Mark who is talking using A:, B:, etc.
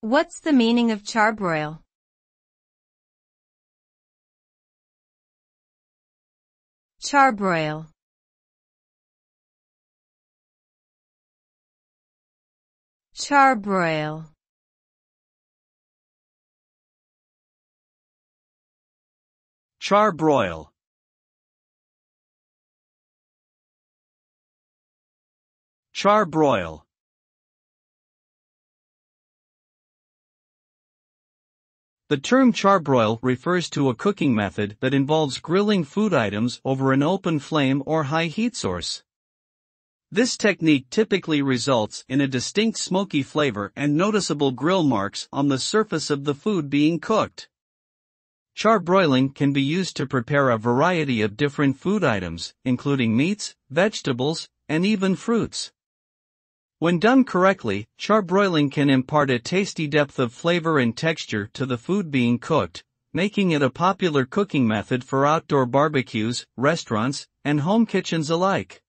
A: What's the meaning of charbroil? Charbroil. Charbroil.
B: Charbroil. Charbroil. The term charbroil refers to a cooking method that involves grilling food items over an open flame or high heat source. This technique typically results in a distinct smoky flavor and noticeable grill marks on the surface of the food being cooked. Charbroiling can be used to prepare a variety of different food items, including meats, vegetables, and even fruits. When done correctly, charbroiling can impart a tasty depth of flavor and texture to the food being cooked, making it a popular cooking method for outdoor barbecues, restaurants, and home kitchens alike.